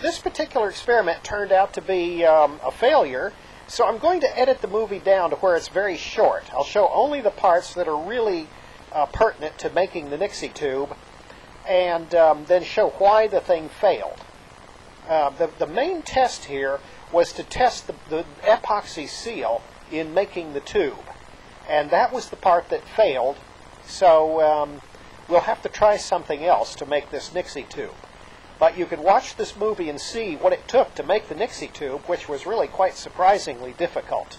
This particular experiment turned out to be um, a failure, so I'm going to edit the movie down to where it's very short. I'll show only the parts that are really uh, pertinent to making the Nixie tube, and um, then show why the thing failed. Uh, the, the main test here was to test the, the epoxy seal in making the tube, and that was the part that failed, so um, we'll have to try something else to make this Nixie tube. But you can watch this movie and see what it took to make the Nixie tube, which was really quite surprisingly difficult.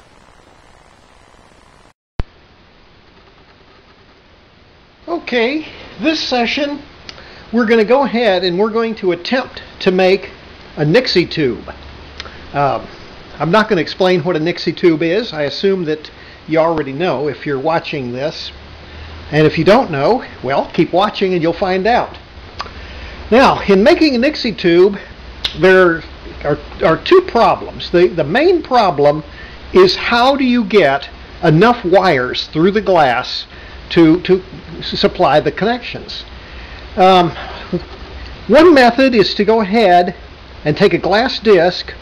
Okay, this session we're going to go ahead and we're going to attempt to make a Nixie tube. Um, I'm not going to explain what a Nixie tube is. I assume that you already know if you're watching this. And if you don't know, well, keep watching and you'll find out. Now, in making a Nixie tube, there are, are two problems. The, the main problem is how do you get enough wires through the glass to, to supply the connections. Um, one method is to go ahead and take a glass disc,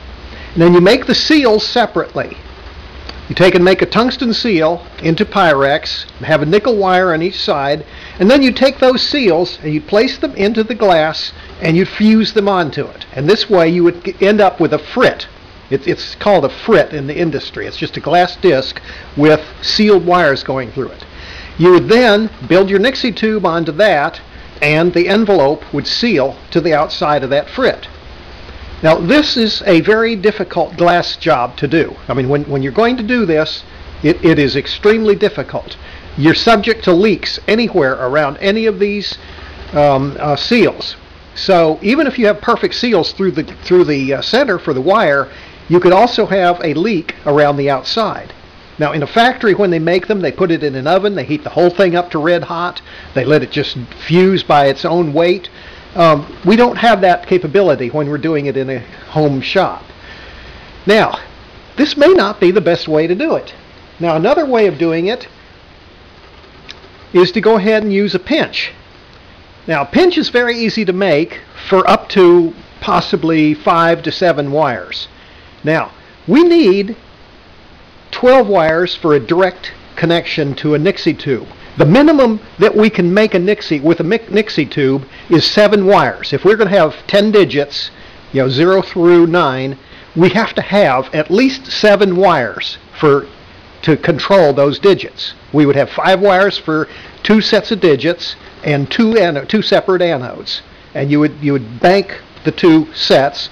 and then you make the seals separately. You take and make a tungsten seal into Pyrex, have a nickel wire on each side, and then you take those seals and you place them into the glass and you fuse them onto it. And this way you would end up with a frit. it's called a frit in the industry. It's just a glass disc with sealed wires going through it. You would then build your Nixie tube onto that and the envelope would seal to the outside of that frit. Now this is a very difficult glass job to do. I mean when, when you're going to do this it, it is extremely difficult. You're subject to leaks anywhere around any of these um, uh, seals. So even if you have perfect seals through the through the uh, center for the wire, you could also have a leak around the outside. Now in a factory when they make them, they put it in an oven, they heat the whole thing up to red hot, they let it just fuse by its own weight. Um, we don't have that capability when we're doing it in a home shop. Now, this may not be the best way to do it. Now, another way of doing it is to go ahead and use a pinch. Now, a pinch is very easy to make for up to possibly five to seven wires. Now, we need 12 wires for a direct connection to a Nixie tube. The minimum that we can make a Nixie with a Nixie tube is seven wires. If we're going to have 10 digits, you know, 0 through 9, we have to have at least seven wires for to control those digits. We would have five wires for two sets of digits and two two separate anodes, and you would you would bank the two sets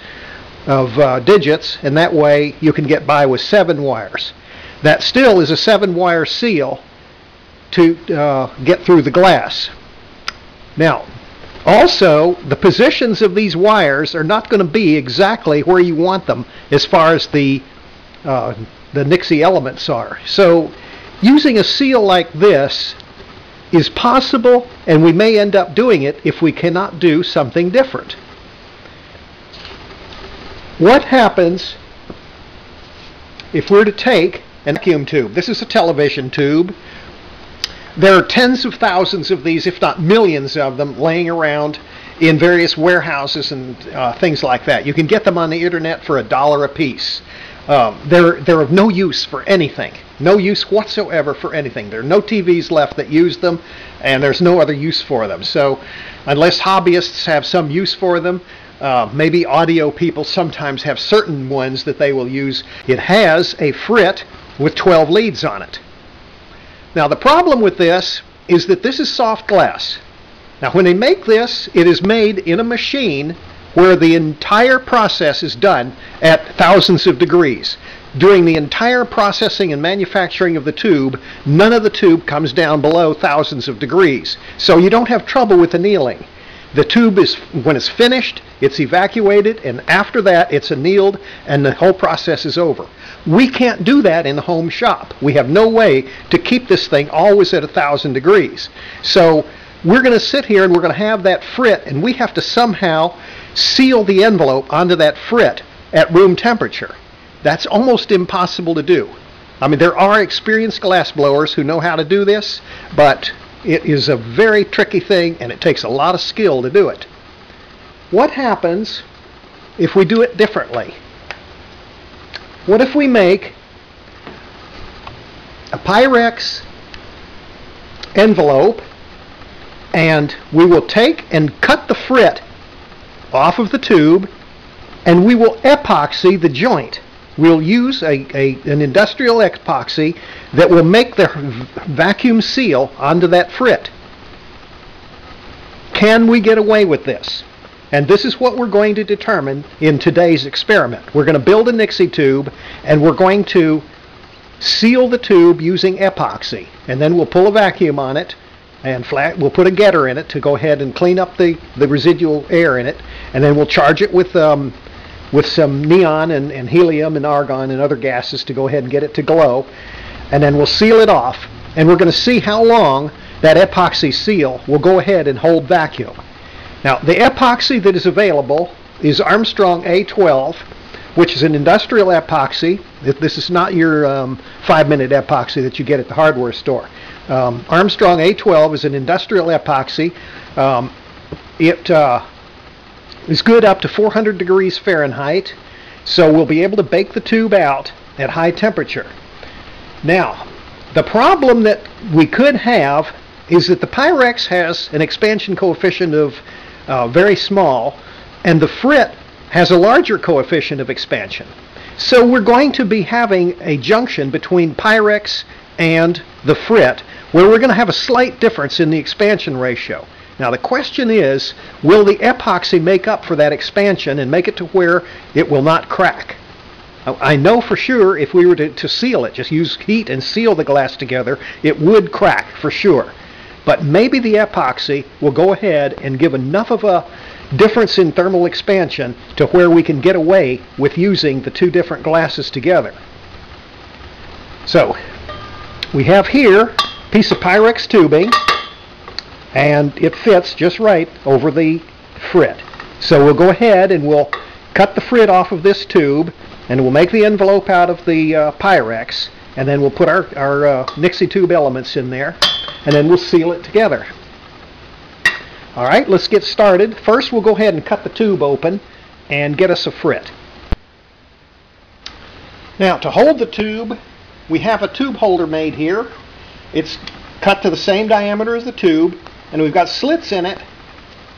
of uh, digits, and that way you can get by with seven wires. That still is a seven wire seal to uh, get through the glass. Now, also, the positions of these wires are not going to be exactly where you want them as far as the uh, the Nixie elements are. So, using a seal like this is possible, and we may end up doing it if we cannot do something different. What happens if we're to take an vacuum tube? This is a television tube there are tens of thousands of these, if not millions of them, laying around in various warehouses and uh, things like that. You can get them on the internet for a dollar a piece. Um, they're, they're of no use for anything. No use whatsoever for anything. There are no TVs left that use them, and there's no other use for them. So, unless hobbyists have some use for them, uh, maybe audio people sometimes have certain ones that they will use. It has a frit with 12 leads on it. Now the problem with this is that this is soft glass. Now when they make this, it is made in a machine where the entire process is done at thousands of degrees. During the entire processing and manufacturing of the tube, none of the tube comes down below thousands of degrees. So you don't have trouble with annealing. The tube is, when it's finished, it's evacuated, and after that it's annealed, and the whole process is over. We can't do that in the home shop. We have no way to keep this thing always at a thousand degrees. So we're going to sit here and we're going to have that frit and we have to somehow seal the envelope onto that frit at room temperature. That's almost impossible to do. I mean, there are experienced glass blowers who know how to do this, but it is a very tricky thing and it takes a lot of skill to do it. What happens if we do it differently? What if we make a Pyrex envelope and we will take and cut the frit off of the tube and we will epoxy the joint. We'll use a, a, an industrial epoxy that will make the vacuum seal onto that frit. Can we get away with this? And this is what we're going to determine in today's experiment. We're going to build a Nixie tube and we're going to seal the tube using epoxy. And then we'll pull a vacuum on it and flat, we'll put a getter in it to go ahead and clean up the, the residual air in it. And then we'll charge it with, um, with some neon and, and helium and argon and other gases to go ahead and get it to glow. And then we'll seal it off. And we're going to see how long that epoxy seal will go ahead and hold vacuum. Now, the epoxy that is available is Armstrong A12 which is an industrial epoxy. This is not your um, five-minute epoxy that you get at the hardware store. Um, Armstrong A12 is an industrial epoxy. Um, it uh, is good up to 400 degrees Fahrenheit, so we'll be able to bake the tube out at high temperature. Now, the problem that we could have is that the Pyrex has an expansion coefficient of uh, very small, and the frit has a larger coefficient of expansion. So we're going to be having a junction between Pyrex and the frit where we're going to have a slight difference in the expansion ratio. Now the question is, will the epoxy make up for that expansion and make it to where it will not crack? I know for sure if we were to, to seal it, just use heat and seal the glass together, it would crack for sure. But maybe the epoxy will go ahead and give enough of a difference in thermal expansion to where we can get away with using the two different glasses together. So we have here a piece of Pyrex tubing and it fits just right over the frit. So we'll go ahead and we'll cut the frit off of this tube and we'll make the envelope out of the uh, Pyrex and then we'll put our, our uh, Nixie tube elements in there and then we'll seal it together. All right, let's get started. First, we'll go ahead and cut the tube open and get us a frit. Now, to hold the tube, we have a tube holder made here. It's cut to the same diameter as the tube, and we've got slits in it,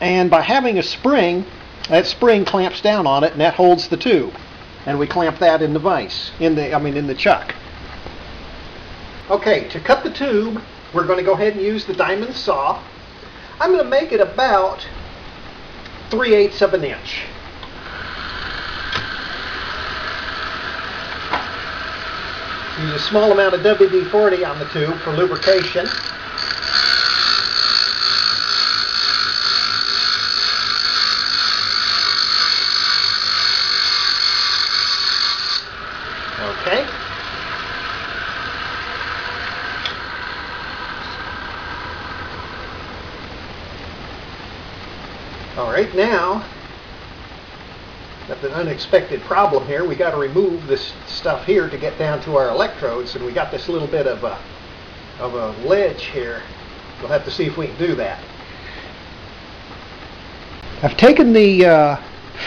and by having a spring, that spring clamps down on it, and that holds the tube. And we clamp that in the vise, in the, I mean, in the chuck. Okay, to cut the tube, we're going to go ahead and use the diamond saw. I'm going to make it about 3 eighths of an inch. Use a small amount of WD-40 on the tube for lubrication. Okay. All right, now, got an unexpected problem here. We got to remove this stuff here to get down to our electrodes, and we got this little bit of a, of a ledge here. We'll have to see if we can do that. I've taken the uh,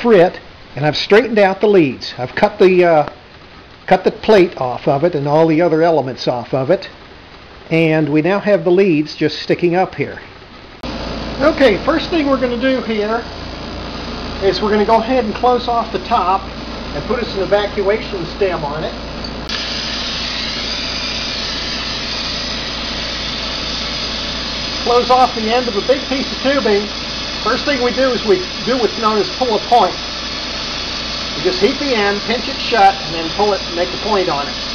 frit and I've straightened out the leads. I've cut the uh, cut the plate off of it and all the other elements off of it. And we now have the leads just sticking up here. Okay, first thing we're going to do here is we're going to go ahead and close off the top and put us an evacuation stem on it. Close off the end of a big piece of tubing. First thing we do is we do what's known as pull a point. We just heat the end, pinch it shut, and then pull it and make a point on it.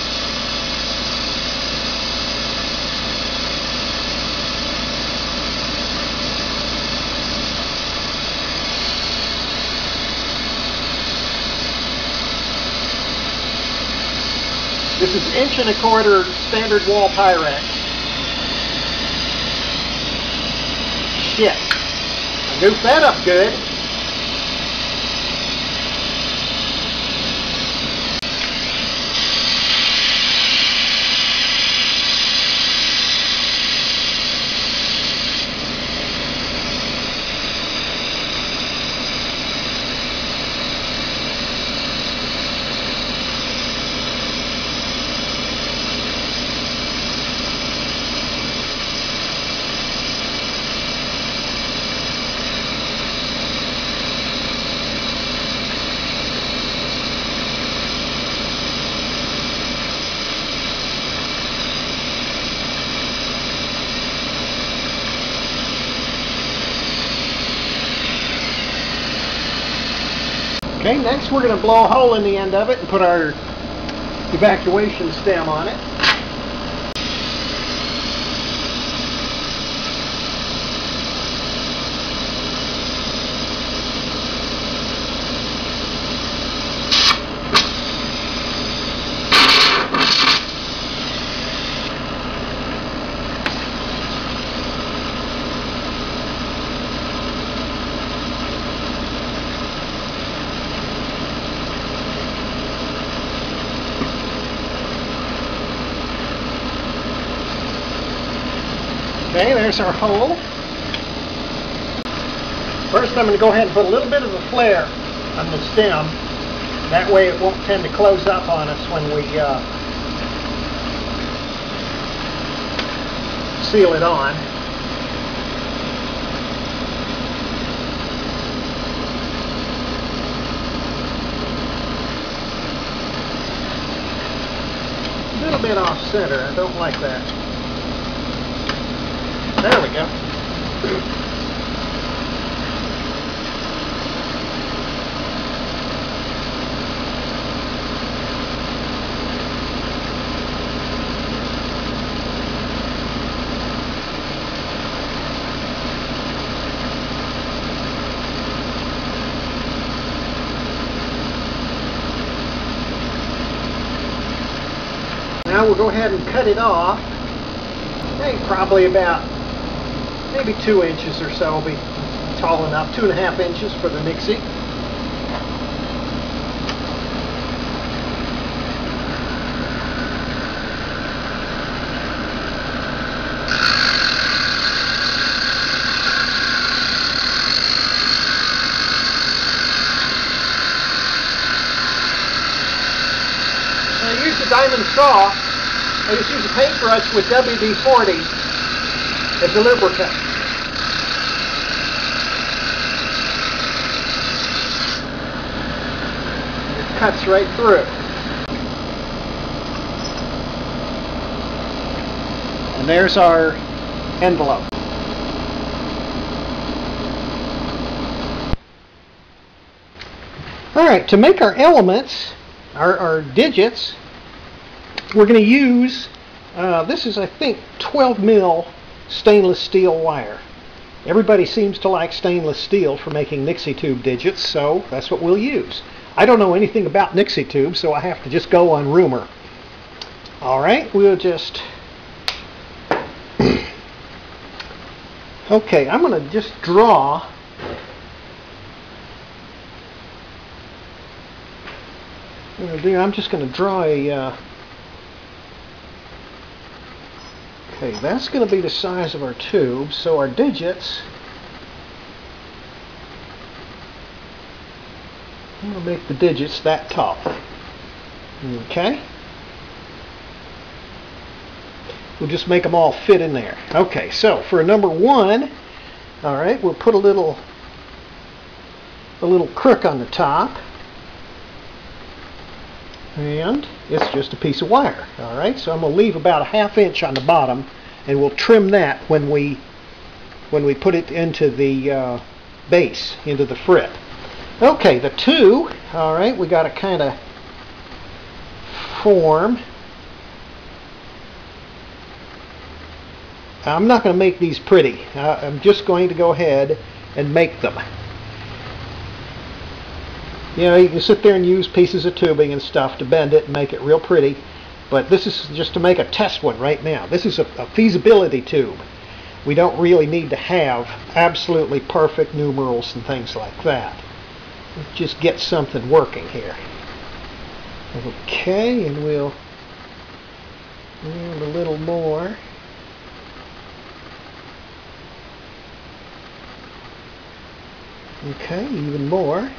This is inch and a quarter standard wall Pyrex. Shit. I goofed that up good. Next we're going to blow a hole in the end of it and put our evacuation stem on it. Okay, there's our hole. First I'm going to go ahead and put a little bit of a flare on the stem. That way it won't tend to close up on us when we uh, seal it on. A little bit off center, I don't like that. There we go. Now we'll go ahead and cut it off. I think probably about maybe two inches or so will be tall enough, two and a half inches for the Nixie. I use a diamond saw. I just use a paintbrush with WD-40 as a lubricant. It cuts right through. And there's our envelope. Alright, to make our elements, our, our digits, we're going to use, uh, this is I think 12 mil stainless steel wire. Everybody seems to like stainless steel for making Nixie tube digits, so that's what we'll use. I don't know anything about Nixie tube, so I have to just go on rumor. Alright, we'll just... okay, I'm going to just draw... I'm just going to draw a... Uh, Okay, that's going to be the size of our tube, so our digits, I'm going to make the digits that tall. Okay? We'll just make them all fit in there. Okay, so for number one, all right, we'll put a little a little crook on the top and it's just a piece of wire all right? So I'm gonna leave about a half inch on the bottom and we'll trim that when we when we put it into the uh, base into the frit okay the two all right we got to kind of form. I'm not going to make these pretty. Uh, I'm just going to go ahead and make them you know, you can sit there and use pieces of tubing and stuff to bend it and make it real pretty. But this is just to make a test one right now. This is a, a feasibility tube. We don't really need to have absolutely perfect numerals and things like that. Let's just get something working here. Okay, and we'll add a little more. Okay, even more.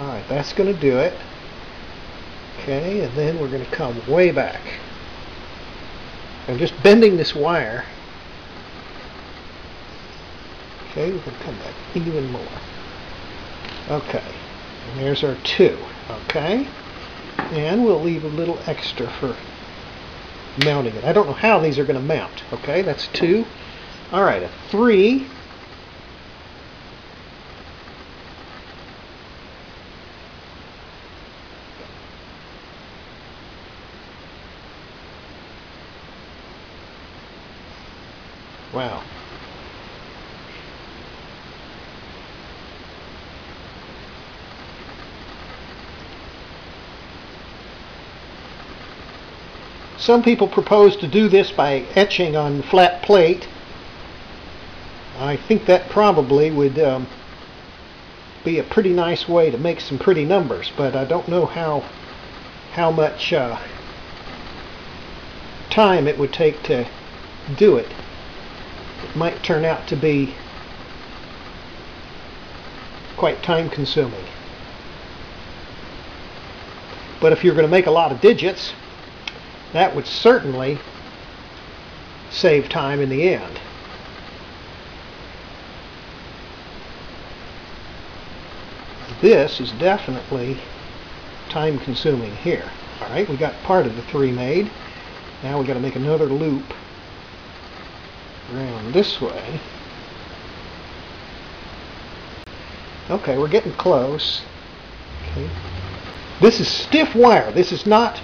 Alright, that's going to do it. Okay, and then we're going to come way back. I'm just bending this wire. Okay, we're going to come back even more. Okay, and there's our two. Okay, and we'll leave a little extra for mounting it. I don't know how these are going to mount. Okay, that's two. All right, a three Wow. Some people propose to do this by etching on flat plate. I think that probably would um, be a pretty nice way to make some pretty numbers, but I don't know how how much uh, time it would take to do it. It might turn out to be quite time consuming. But if you're going to make a lot of digits, that would certainly save time in the end. This is definitely time consuming here. Alright, we got part of the three made. Now we got to make another loop around this way. Okay, we're getting close. Okay. This is stiff wire. This is not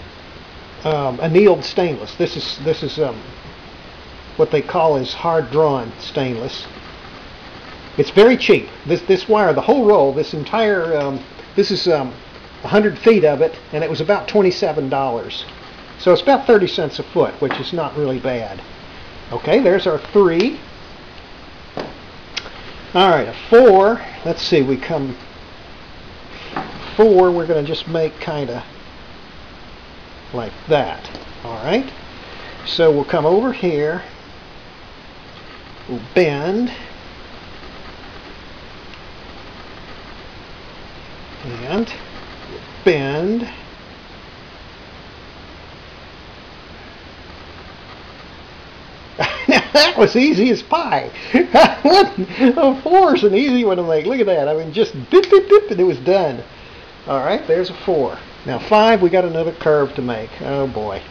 um, annealed stainless. This is this is um, what they call is hard drawn stainless. It's very cheap. This this wire, the whole roll, this entire um, this is um, 100 feet of it, and it was about $27. So it's about 30 cents a foot, which is not really bad. Okay, there's our three. All right, a four. Let's see, we come four. We're going to just make kind of like that. All right. So we'll come over here. We'll bend. And bend. that was easy as pie. a four is an easy one to make. Look at that. I mean, just dip, dip, dip, and it was done. All right, there's a four. Now five, we got another curve to make. Oh boy.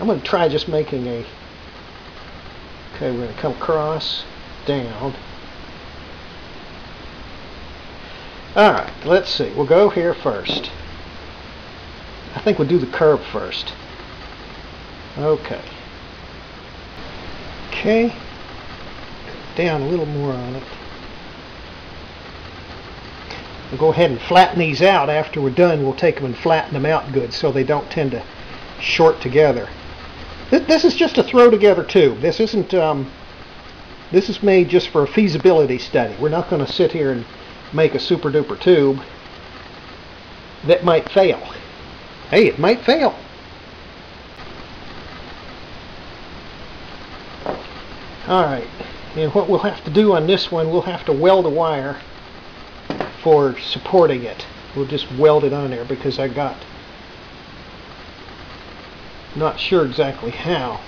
I'm going to try just making a... Okay, we're going to come across, down. Alright, let's see. We'll go here first. I think we'll do the curve first. Okay. Okay. Down a little more on it. We'll go ahead and flatten these out after we're done. We'll take them and flatten them out good so they don't tend to short together. This is just a throw together tube. This isn't, um, this is made just for a feasibility study. We're not going to sit here and make a super duper tube that might fail. Hey, it might fail. Alright, and what we'll have to do on this one, we'll have to weld a wire for supporting it. We'll just weld it on there because I got not sure exactly how.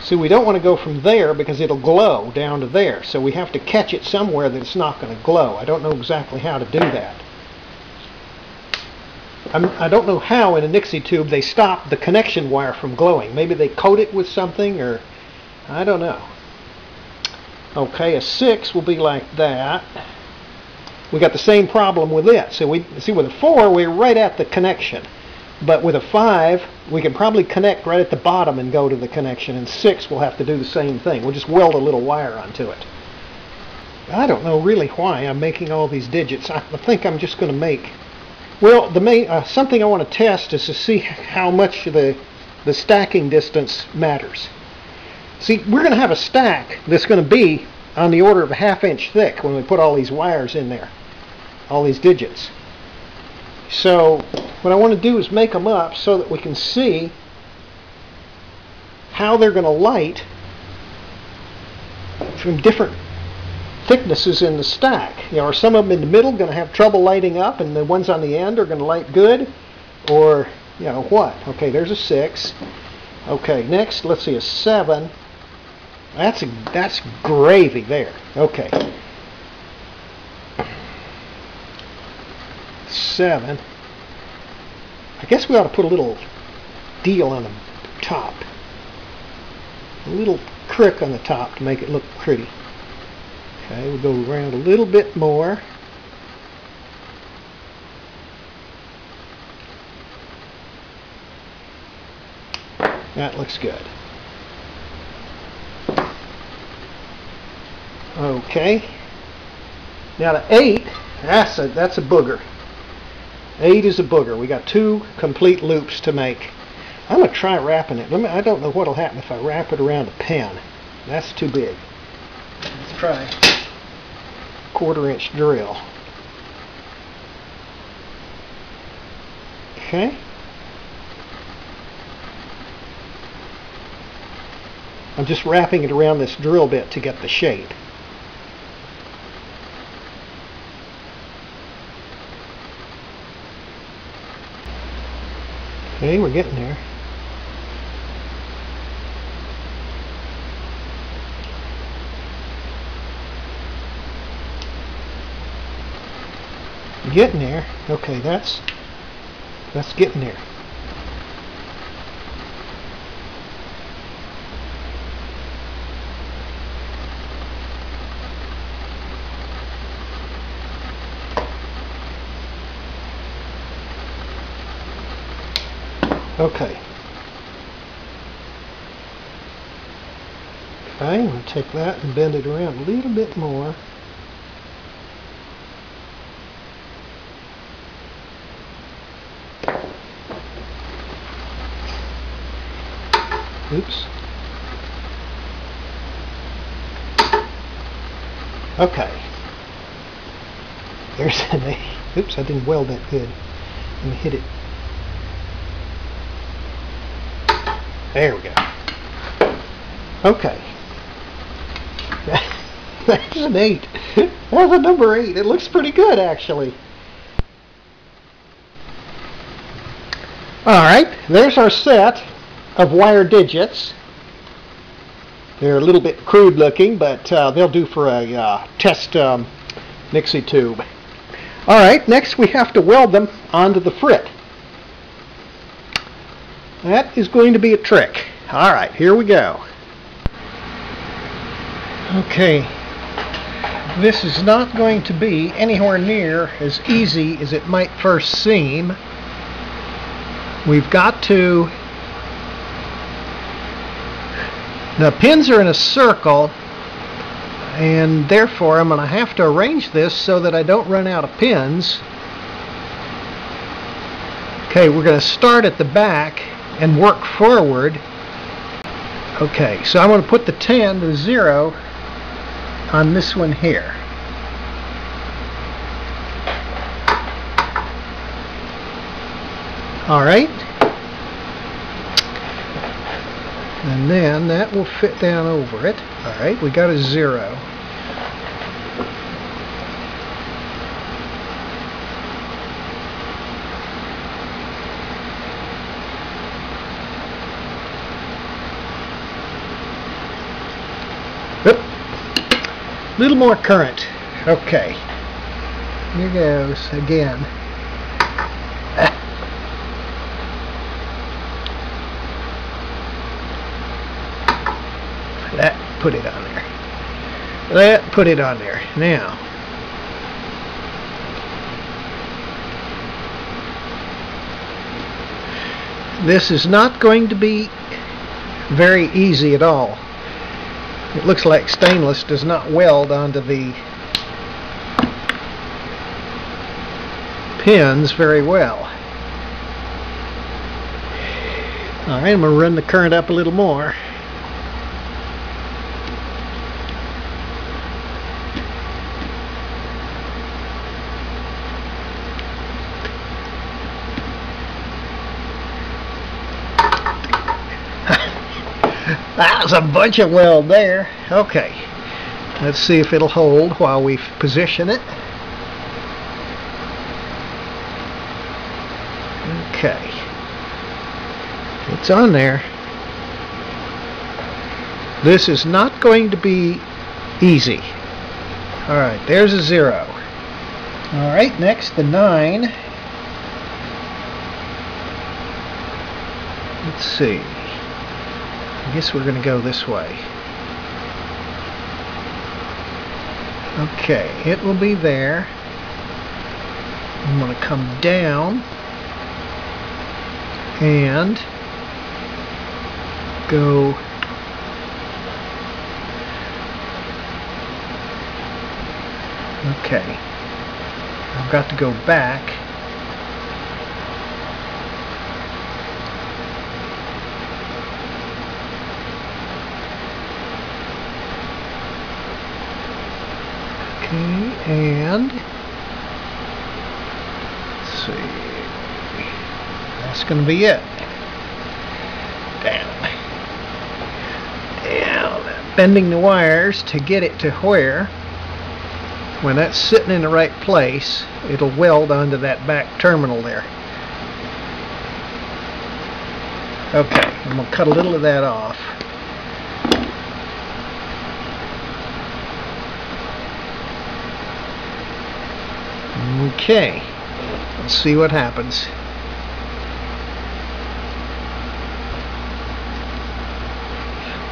See, we don't want to go from there because it'll glow down to there. So we have to catch it somewhere that it's not going to glow. I don't know exactly how to do that. I'm, I do not know how in a Nixie tube they stop the connection wire from glowing. Maybe they coat it with something or I don't know. Okay, a 6 will be like that. We got the same problem with it. So we see with a 4 we're right at the connection. But with a 5, we can probably connect right at the bottom and go to the connection. And 6, we'll have to do the same thing. We'll just weld a little wire onto it. I don't know really why I'm making all these digits. I think I'm just going to make... Well, the main uh, something I want to test is to see how much the, the stacking distance matters. See, we're going to have a stack that's going to be on the order of a half inch thick when we put all these wires in there, all these digits. So what I want to do is make them up so that we can see how they're going to light from different thicknesses in the stack. You know, are some of them in the middle going to have trouble lighting up and the ones on the end are going to light good? Or, you know, what? Okay, there's a 6. Okay, next, let's see, a 7. That's, a, that's gravy there. Okay. Seven. I guess we ought to put a little deal on the top. A little crick on the top to make it look pretty. Okay, we'll go around a little bit more. That looks good. Okay. Now the eight, that's a that's a booger. Eight is a booger. We got two complete loops to make. I'm gonna try wrapping it. Let me. I don't know what'll happen if I wrap it around a pen. That's too big. Let's try quarter inch drill. Okay. I'm just wrapping it around this drill bit to get the shape. Okay, we're getting there. Getting there. Okay, that's that's getting there. Okay. Okay, I'm to take that and bend it around a little bit more. Oops. Okay. There's an A. Oops, I didn't weld that good. Let me hit it. There we go. Okay. That's an 8. That's a number 8. It looks pretty good, actually. Alright, there's our set of wire digits. They're a little bit crude looking, but uh, they'll do for a uh, test um, Nixie tube. Alright, next we have to weld them onto the frit. That is going to be a trick. Alright, here we go. Okay, this is not going to be anywhere near as easy as it might first seem. We've got to... The pins are in a circle, and therefore I'm going to have to arrange this so that I don't run out of pins. Okay, we're going to start at the back and work forward. Okay, so I'm going to put the 10 to 0 on this one here. Alright. And then that will fit down over it. Alright, we got a 0. Little more current. Okay. Here goes again. That put it on there. That put it on there. Now. This is not going to be very easy at all. It looks like stainless does not weld onto the pins very well. Alright, I'm going to run the current up a little more. That was a bunch of weld there. Okay. Let's see if it'll hold while we position it. Okay. It's on there. This is not going to be easy. Alright, there's a zero. Alright, next the nine. Let's see. I guess we're going to go this way. Okay, it will be there. I'm going to come down and go Okay. I've got to go back. And let's see. That's going to be it. Down. Down. Bending the wires to get it to where when that's sitting in the right place, it'll weld onto that back terminal there. Okay, I'm going to cut a little of that off. Okay, let's see what happens.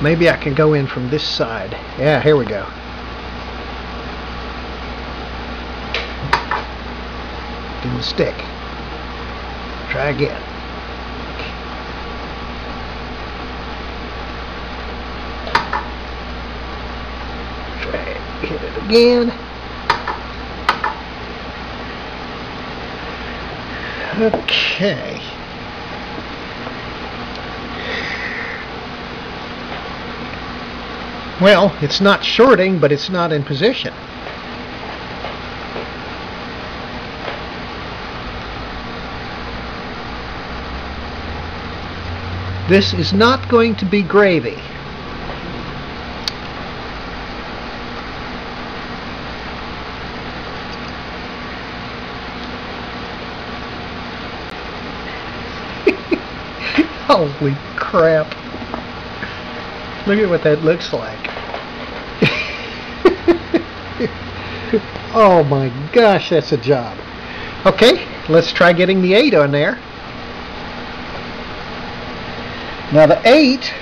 Maybe I can go in from this side. Yeah, here we go. Didn't stick. Try again. Try hit it again. Okay. Well, it's not shorting, but it's not in position. This is not going to be gravy. Holy crap. Look at what that looks like. oh my gosh, that's a job. Okay, let's try getting the 8 on there. Now the 8,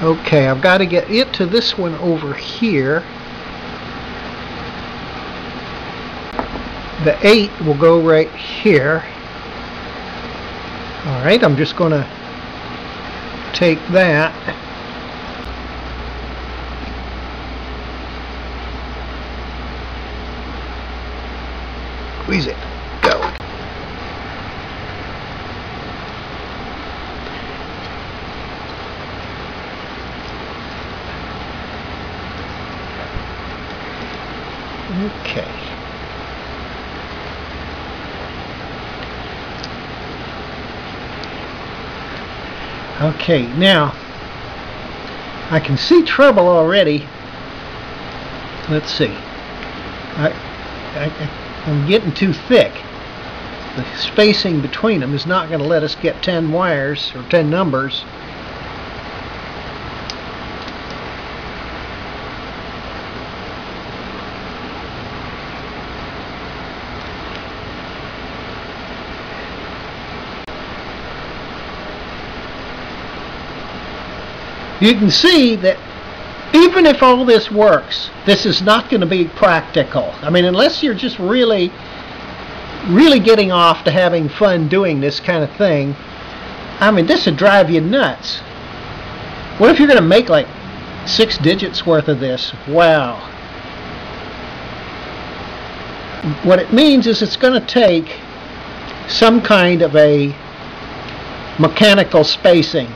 okay, I've got to get it to this one over here. The 8 will go right here. Alright, I'm just going to take that. Squeeze it. Go. Okay Okay, now I can see trouble already. Let's see. I, I, I'm getting too thick. The spacing between them is not going to let us get 10 wires or 10 numbers. You can see that even if all this works, this is not going to be practical. I mean, unless you're just really, really getting off to having fun doing this kind of thing, I mean, this would drive you nuts. What if you're going to make like six digits worth of this? Wow. What it means is it's going to take some kind of a mechanical spacing.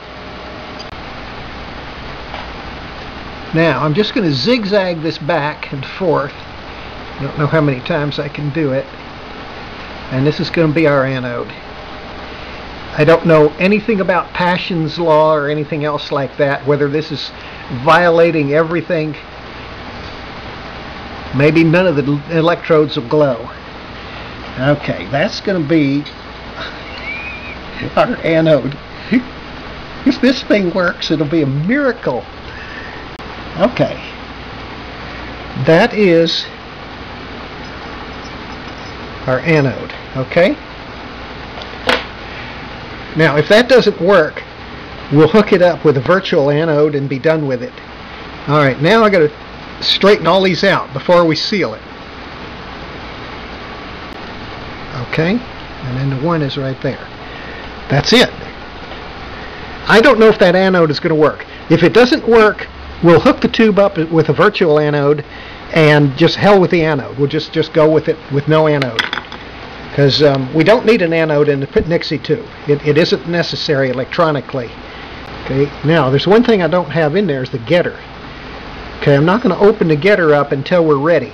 Now I'm just going to zigzag this back and forth. I don't know how many times I can do it. And this is going to be our anode. I don't know anything about Paschen's law or anything else like that, whether this is violating everything. Maybe none of the electrodes will glow. Okay, that's going to be our anode. if this thing works, it'll be a miracle. Okay. That is our anode, okay? Now, if that doesn't work, we'll hook it up with a virtual anode and be done with it. All right, now I got to straighten all these out before we seal it. Okay, and then the one is right there. That's it. I don't know if that anode is going to work. If it doesn't work, we'll hook the tube up with a virtual anode and just hell with the anode. We'll just, just go with it with no anode. Because um, we don't need an anode in the Nixie tube. It, it isn't necessary electronically. Okay, now there's one thing I don't have in there is the getter. Okay, I'm not going to open the getter up until we're ready.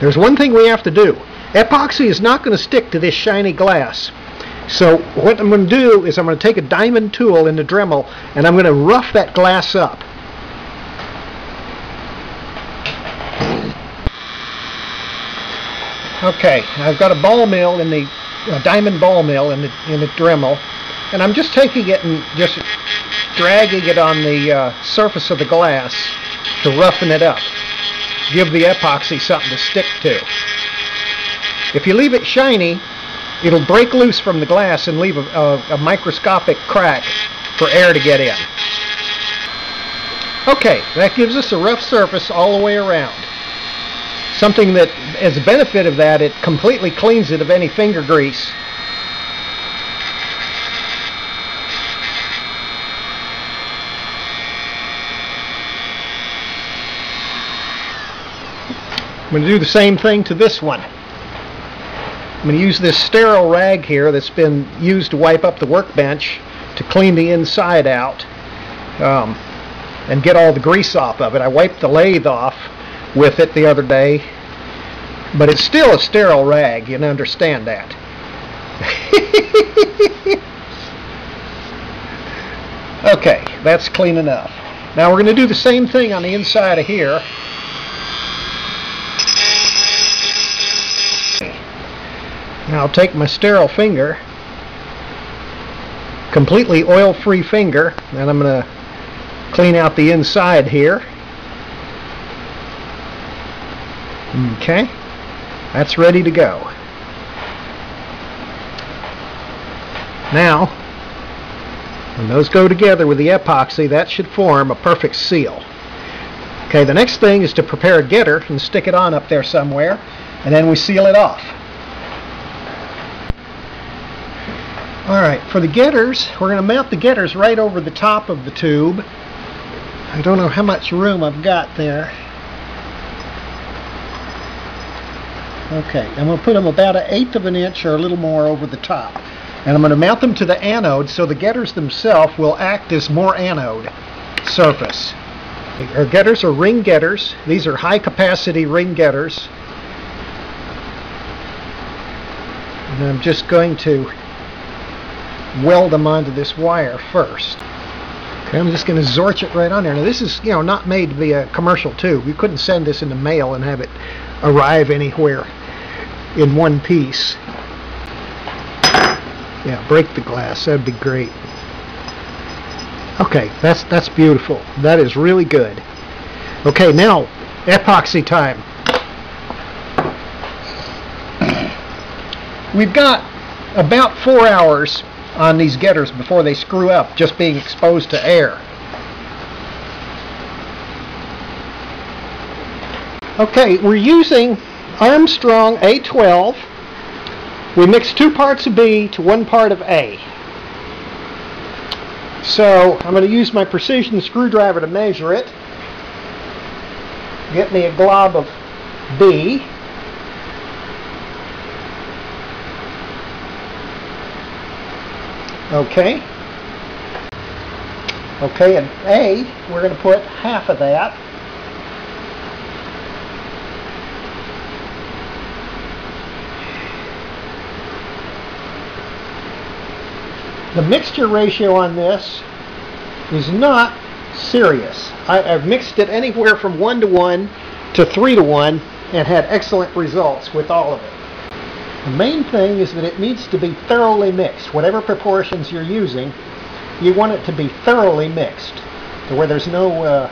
There's one thing we have to do. Epoxy is not going to stick to this shiny glass. So what I'm going to do is I'm going to take a diamond tool in the Dremel and I'm going to rough that glass up. Okay, I've got a ball mill in the a diamond ball mill in the in the Dremel, and I'm just taking it and just dragging it on the uh, surface of the glass to roughen it up, give the epoxy something to stick to. If you leave it shiny, it'll break loose from the glass and leave a, a, a microscopic crack for air to get in. Okay, that gives us a rough surface all the way around. Something that, as a benefit of that, it completely cleans it of any finger grease. I'm going to do the same thing to this one. I'm going to use this sterile rag here that's been used to wipe up the workbench to clean the inside out um, and get all the grease off of it. I wiped the lathe off with it the other day, but it's still a sterile rag, you understand that. okay, that's clean enough. Now we're going to do the same thing on the inside of here. Now I'll take my sterile finger, completely oil-free finger, and I'm going to clean out the inside here. Okay, that's ready to go. Now, when those go together with the epoxy, that should form a perfect seal. Okay, the next thing is to prepare a getter and stick it on up there somewhere, and then we seal it off. Alright, for the getters, we're going to mount the getters right over the top of the tube. I don't know how much room I've got there. Okay, I'm going to put them about an eighth of an inch or a little more over the top. And I'm going to mount them to the anode so the getters themselves will act as more anode surface. Our getters are ring getters. These are high capacity ring getters. And I'm just going to weld them onto this wire first. Okay, I'm just going to zorch it right on there. Now this is, you know, not made to be a commercial tube. You couldn't send this in the mail and have it arrive anywhere in one piece. Yeah, break the glass. That'd be great. Okay, that's that's beautiful. That is really good. Okay, now epoxy time. We've got about four hours on these getters before they screw up just being exposed to air. Okay, we're using Armstrong A12. We mix two parts of B to one part of A. So I'm going to use my precision screwdriver to measure it. Get me a glob of B. Okay. Okay, and A, we're going to put half of that. The mixture ratio on this is not serious. I, have mixed it anywhere from 1 to 1 to 3 to 1 and had excellent results with all of it. The main thing is that it needs to be thoroughly mixed. Whatever proportions you're using, you want it to be thoroughly mixed to where there's no uh,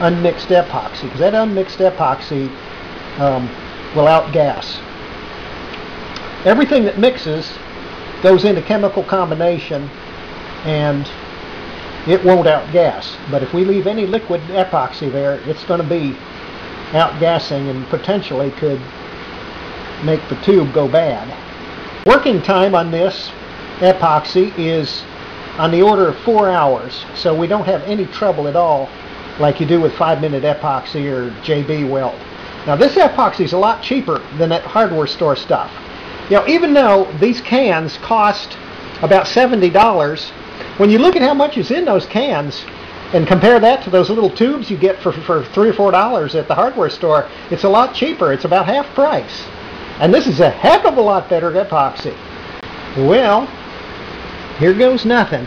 unmixed epoxy because that unmixed epoxy um, will outgas. Everything that mixes goes into chemical combination and it won't outgas. But if we leave any liquid epoxy there, it's going to be outgassing and potentially could make the tube go bad. Working time on this epoxy is on the order of four hours, so we don't have any trouble at all like you do with 5-minute epoxy or JB weld. Now this epoxy is a lot cheaper than that hardware store stuff. You know, even though these cans cost about $70, when you look at how much is in those cans and compare that to those little tubes you get for, for 3 or $4 at the hardware store, it's a lot cheaper. It's about half price. And this is a heck of a lot better epoxy. Well, here goes nothing.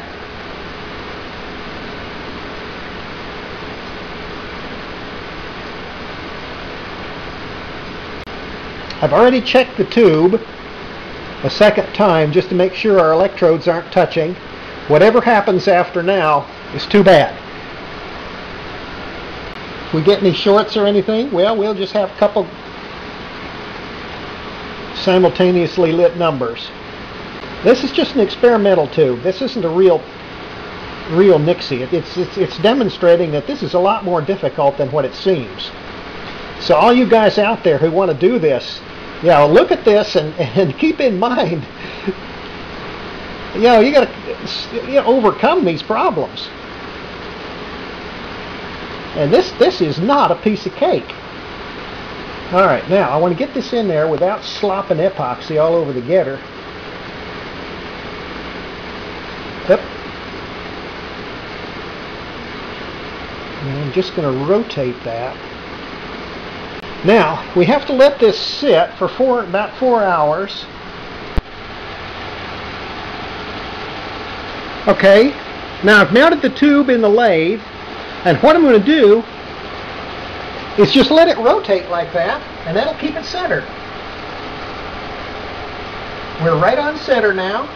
I've already checked the tube a second time just to make sure our electrodes aren't touching. Whatever happens after now is too bad. If we get any shorts or anything, well, we'll just have a couple simultaneously lit numbers. This is just an experimental tube. This isn't a real real Nixie. It's, it's, it's demonstrating that this is a lot more difficult than what it seems. So all you guys out there who want to do this, you know, look at this and, and keep in mind, you know, you got to you know, overcome these problems. And this this is not a piece of cake. All right, now I want to get this in there without slopping epoxy all over the getter. Yep. And I'm just going to rotate that. Now, we have to let this sit for four, about four hours. Okay, now I've mounted the tube in the lathe, and what I'm going to do is just let it rotate like that, and that'll keep it centered. We're right on center now,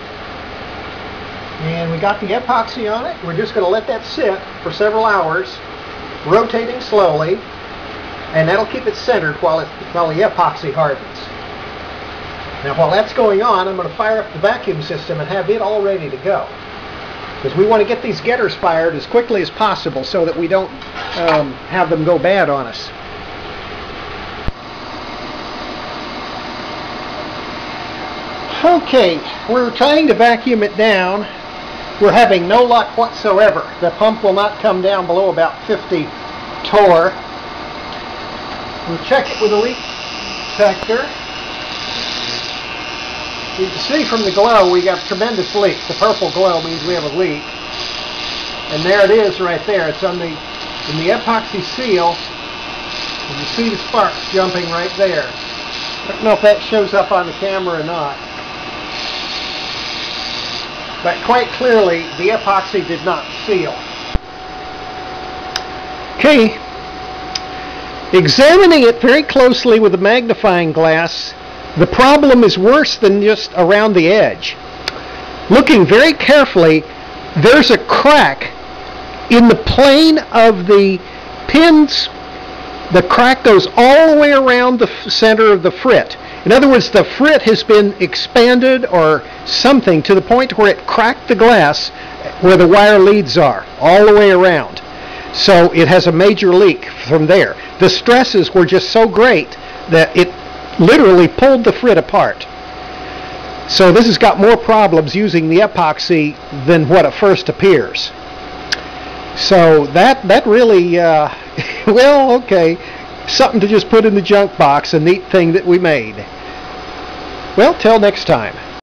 and we got the epoxy on it. We're just going to let that sit for several hours, rotating slowly, and that'll keep it centered while, it, while the epoxy hardens. Now while that's going on, I'm going to fire up the vacuum system and have it all ready to go. Because we want to get these getters fired as quickly as possible so that we don't um, have them go bad on us. Okay, we're trying to vacuum it down. We're having no luck whatsoever. The pump will not come down below about 50 torr. We'll check it with a leak detector. You can see from the glow we got tremendous leak. The purple glow means we have a leak. And there it is right there. It's on the in the epoxy seal. And You see the sparks jumping right there. I don't know if that shows up on the camera or not. But quite clearly the epoxy did not seal. Okay, Examining it very closely with a magnifying glass, the problem is worse than just around the edge. Looking very carefully, there's a crack in the plane of the pins. The crack goes all the way around the center of the frit. In other words, the frit has been expanded or something to the point where it cracked the glass where the wire leads are, all the way around. So it has a major leak from there. The stresses were just so great that it literally pulled the frit apart. So this has got more problems using the epoxy than what at first appears. So that that really, uh, well, okay, something to just put in the junk box, a neat thing that we made. Well, till next time.